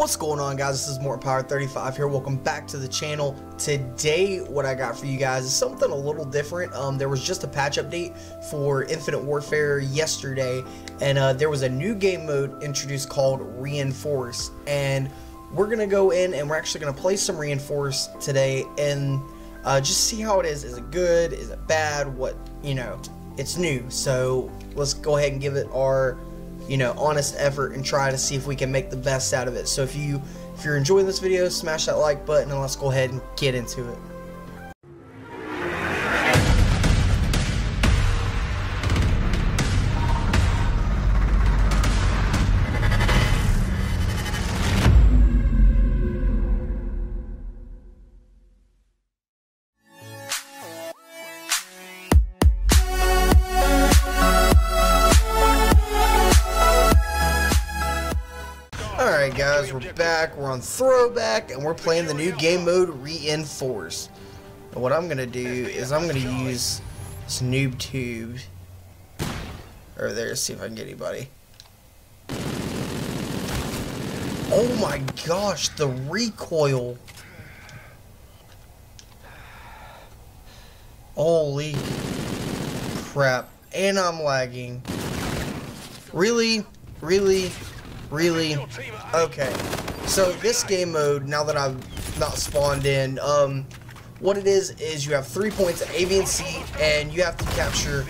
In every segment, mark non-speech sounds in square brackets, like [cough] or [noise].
What's going on guys, this is Mortonpower 35 here, welcome back to the channel. Today what I got for you guys is something a little different. Um, there was just a patch update for Infinite Warfare yesterday and uh, there was a new game mode introduced called Reinforce and we're going to go in and we're actually going to play some Reinforce today and uh, just see how it is. Is it good? Is it bad? What, you know, it's new so let's go ahead and give it our you know, honest effort and try to see if we can make the best out of it. So if you if you're enjoying this video, smash that like button and let's go ahead and get into it. Back, we're on Throwback, and we're playing the new game mode, Reinforce. And what I'm going to do is I'm going to use this noob tube over there, to see if I can get anybody. Oh my gosh, the recoil. Holy crap. And I'm lagging. Really? Really? Really? Okay. So this game mode, now that I've not spawned in, um, what it is, is you have three points at A, B, and C, and you have to capture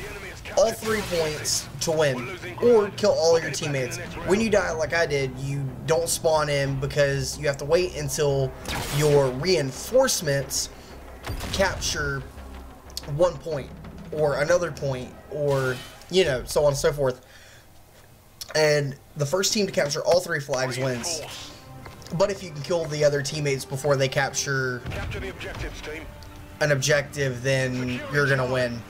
all three points to win, or kill all your teammates. When you die like I did, you don't spawn in because you have to wait until your reinforcements capture one point, or another point, or, you know, so on and so forth and the first team to capture all three flags wins. But if you can kill the other teammates before they capture, capture the an objective, then you're gonna win.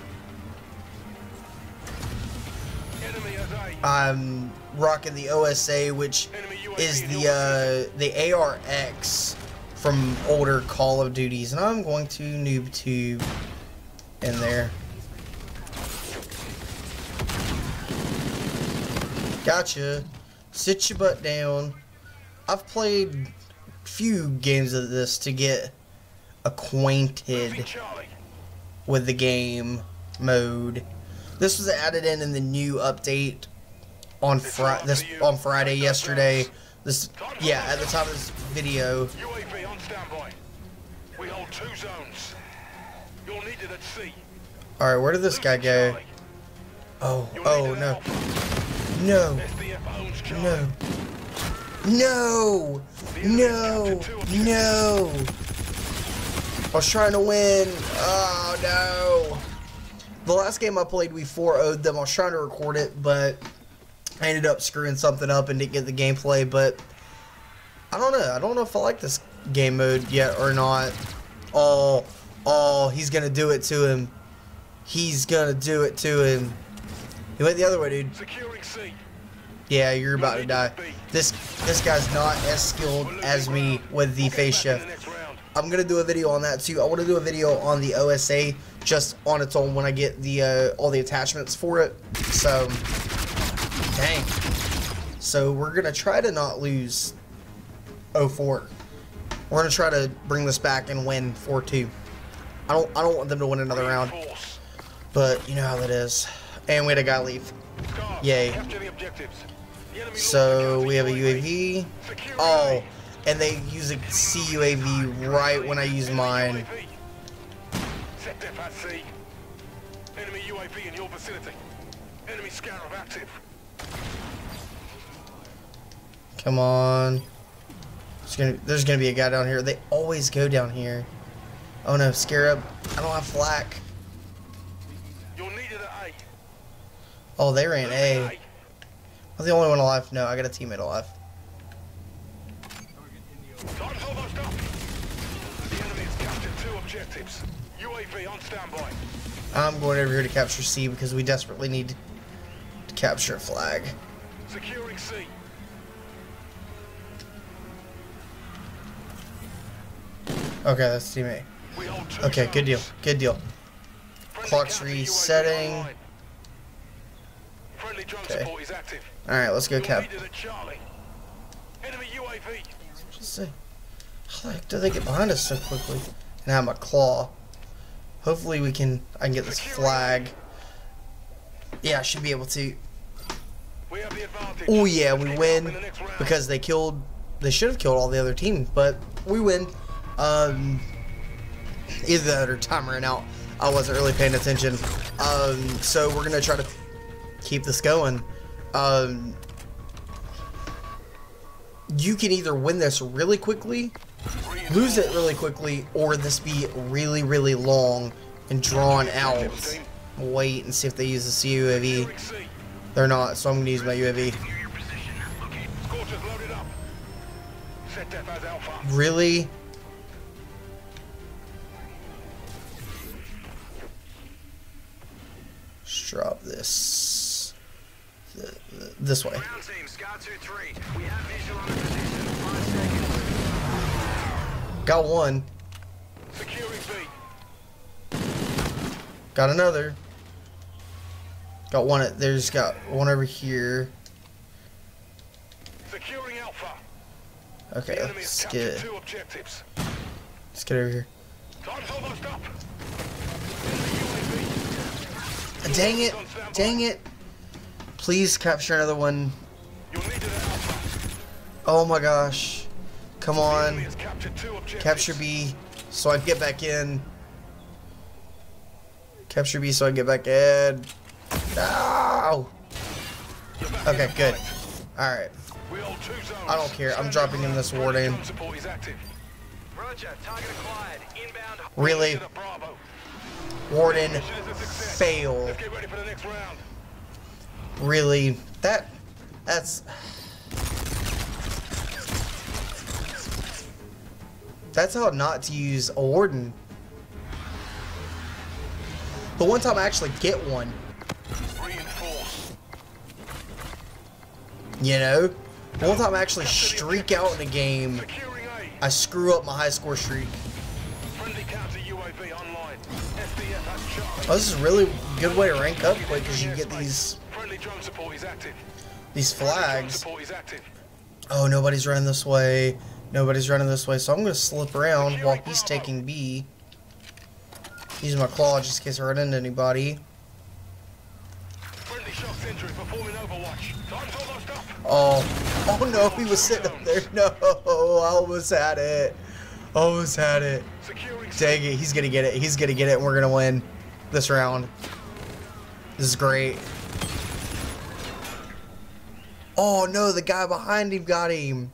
Enemy as A. I'm rocking the OSA, which is the uh, the ARX from older Call of Duties, and I'm going to noob tube in there. Gotcha. Sit your butt down. I've played few games of this to get acquainted with the game mode. This was added in in the new update on Fri this on Friday yesterday. This yeah, at the time of this video. UAV on standby. We hold two zones. You're needed at sea. All right, where did this guy go? Oh, oh no. No. SDF owns Charlie. No. No. No. No. I was trying to win. Oh no. The last game I played, we 4-0'd them. I was trying to record it, but I ended up screwing something up and didn't get the gameplay. But I don't know. I don't know if I like this game mode yet or not. Oh, oh, he's gonna do it to him. He's gonna do it to him. He went the other way, dude. Securing C. Yeah, you're about to die. This this guy's not as skilled as me with the the shift. I'm gonna do a video on that too. I want to do a video on the OSA just on its own when I get the uh, all the attachments for it. So, dang. So we're gonna try to not lose 04. We're gonna try to bring this back and win 4-2. I don't I don't want them to win another round, but you know how that is. And we had a guy leave. Yay. Capture the objectives. The enemy So we have a UAV. Oh, and they use a CUAV right when I use mine. SDF at sea. Enemy UAV in your vicinity. Enemy scarab active. Come on. There's gonna, there's gonna be a guy down here. They always go down here. Oh no, Scarab. I don't have flak. You're needed at A. Oh, they ran A. I'm the only one alive. No, I got a teammate alive. I'm going over here to capture C because we desperately need to capture a flag. Securing C. Okay, that's teammate. Okay, good deal. Good deal. Clock's resetting. Online. Friendly drone Okay. support is active. Alright, let's go cap. needed at Charlie. Enemy UAV. say, how the heck did they get behind us so quickly? And I have my claw. Hopefully we can, I can get this flag. Yeah, I should be able to. We have the advantage. Oh yeah, we win up in the next round. because they killed. They should have killed all the other team, but we win. Um, either that or time ran out. I wasn't really paying attention. Um, so we're gonna try to keep this going. Um, you can either win this really quickly, lose it really quickly, or this be really really long and drawn out. Wait and see if they use the CUAV. They're not, so I'm gonna use my UAV. Really? Drop this the way. Got one. Got another. Got one. There's got one over here. Securing Alpha. Okay, let's get two objectives. let's get over here. Time's almost up. Dang it! Dang it! Please capture another one. Oh my gosh! Come on. Capture B so I can get back in. Capture B so I can get back in. No! Okay, good. Alright. I don't care. I'm dropping in this. Inbound. Really? Warden, fail. Let's get ready for the next round. Really? That. That's. That's how not to use a warden. The one time I actually get one, you know? The one time I actually streak out in a game, I screw up my high score streak. Oh, this is a really good way to rank up quick because you get these Friendly drone support is active. these flags. support is active. Oh, nobody's running this way. Nobody's running this way, so I'm gonna slip around while he's taking B. Use my claw just in case I run into anybody. Friendly shock sentry performing overwatch. Time's almost up. Oh, [laughs] oh no, he was sitting up there. No, I almost had it. Almost had it. Dang it, he's gonna get it. He's gonna get it, and we're gonna win this round. This is great. Oh no, the guy behind him got him.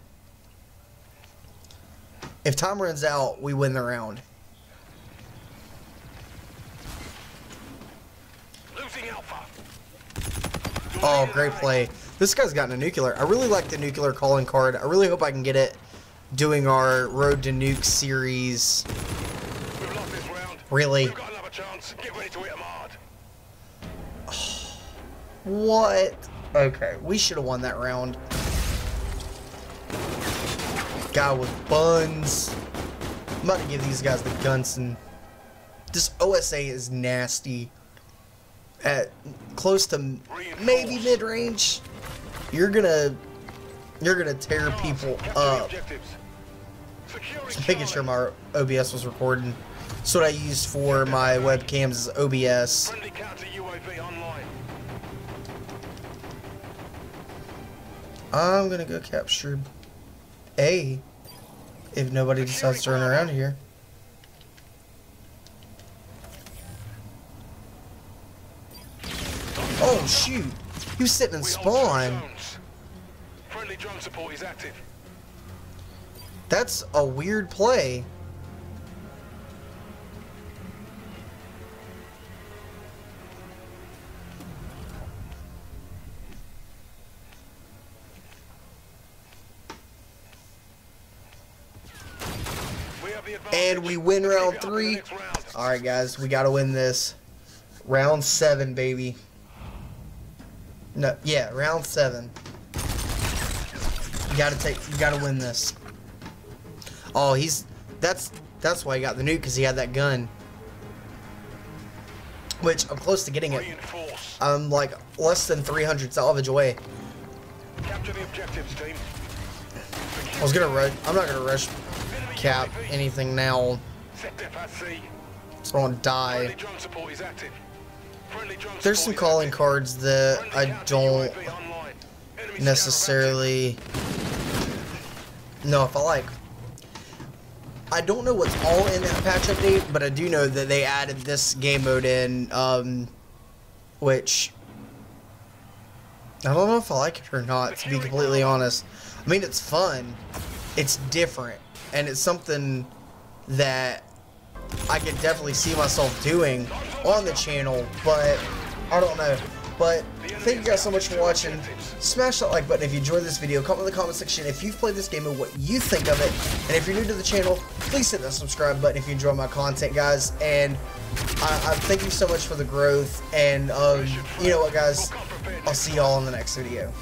If time runs out, we win the round. Oh, great play. This guy's gotten a nuclear. I really like the nuclear calling card. I really hope I can get it doing our Road to Nuke series. We've lost this round. Really? We've got another chance. Get ready to hit 'em hard. What? Okay, we should have won that round. Guy with buns. I'm about to give these guys the Gunson. This OSA is nasty. At close to maybe mid range, you're gonna you're gonna tear people up. Just making sure my OBS was recording. That's what I use for my webcams is OBS. I'm gonna go capture A if nobody decides to run around here. Oh shoot! He was sitting in spawn. Friendly drone support is active. That's a weird play. We have the advantage. And we win round up in the three. Alright guys, we gotta win this. Round seven, baby. No, yeah, round seven. You gotta take, you gotta win this. Oh, he's, that's, that's why he got the nuke, because he had that gun. Which, I'm close to getting it. I'm like less than 300 salvage away. Capture the objectives, team. I was gonna rush. I'm not gonna rush cap anything now. SDF at. So I don't die. Friendly drone support is active. Friendly drone There's some calling cards that I don't. Necessarily know if I like. I don't know what's all in that patch update, but I do know that they added this game mode in, um, which I don't know if I like it or not, to be completely honest. I mean, it's fun, it's different, and it's something that I could definitely see myself doing on the channel, but I don't know. But thank you guys so much for watching. Smash that like button if you enjoyed this video. Comment in the comment section if you've played this game and what you think of it. And if you're new to the channel, please hit that subscribe button if you enjoy my content, guys. And I, I thank you so much for the growth. And um, you know what, guys? I'll see y'all in the next video.